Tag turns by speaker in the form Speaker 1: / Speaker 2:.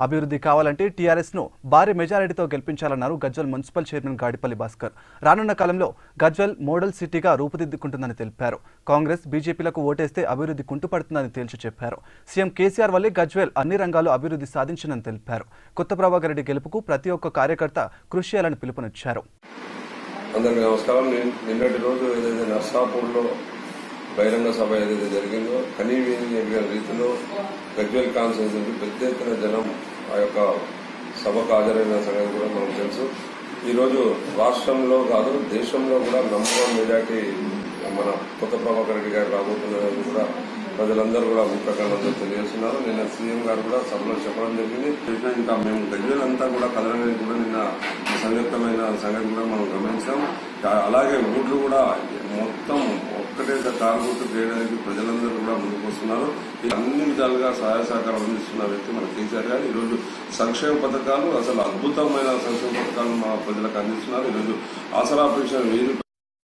Speaker 1: అభివృద్ధి కావాలంటే టీఆర్ఎస్ను భారీ మెజారిటీతో గెలిపించాలన్నారు గజ్వల్ మున్సిపల్ చైర్మన్ గాడిపల్లి భాస్కర్. రానున్న కాలంలో గజ్వల్ మోడల్ సిటీగా రూపుదిద్దుకుంటుందని తెలిపారు. కాంగ్రెస్ బీజేపీలకు ఓటేస్తే అభివృద్ధి కుంటుపడుతుందని తేల్చి చెప్పారు. సీఎం కేసీఆర్ వల్లే గజ్వెల్ అన్ని రంగాల్లో అభివృద్ధి సాధించిందని తెలిపారు. కొత్త ప్రభాకర్ రెడ్డి గెలుపుకు ప్రతి ఒక్క కార్యకర్త కృషి చేయాలని పిలుపునిచ్చారు.
Speaker 2: అందరికీ నమస్కారం. నిన్నటి రోజు ఏదైతే నర్సాపూర్లో బహిరంగ సభ ఏదైతే జరిగిందో కనీవిని జరిగిన రీతిలో గజ్వెల్ కాన్ఫరెన్స్ నుంచి పెద్ద ఎత్తున జనం ఆ యొక్క సభకు హాజరైన సంగతి కూడా మనకు తెలుసు. ఈరోజు రాష్ట్రంలో కాదు దేశంలో కూడా నంబర్ వన్ మెజార్టీ మన కొత్త ప్రభాకర్ రెడ్డి గారు రాబోతున్నారని కూడా ప్రజలందరూ కూడా అభిప్రాయాలందరూ తెలియజేస్తున్నారు. నిన్న సీఎం గారు కూడా సభలో చెప్పడం జరిగింది. ఇంకా మేము గజ్వేల్ అంతా కూడా కదలని కూడా నిన్న సంయుక్తమైన సంగతి కూడా మనం గమనించాం. అలాగే ఓట్లు కూడా మొత్తం ఒక్కటే కారు చేయడానికి ప్రజలందరూ కూడా ముందుకు వస్తున్నారు. ఈ అన్ని విధాలుగా సహాయ సహకారం అందిస్తున్న వ్యక్తి మన కేసీఆర్ గారు. ఈరోజు సంక్షేమ పథకాలు అసలు అద్భుతమైన సంక్షేమ పథకాలు మా ప్రజలకు అందిస్తున్నారు. ఈరోజు ఆసరా పెన్షన్ వెయ్యి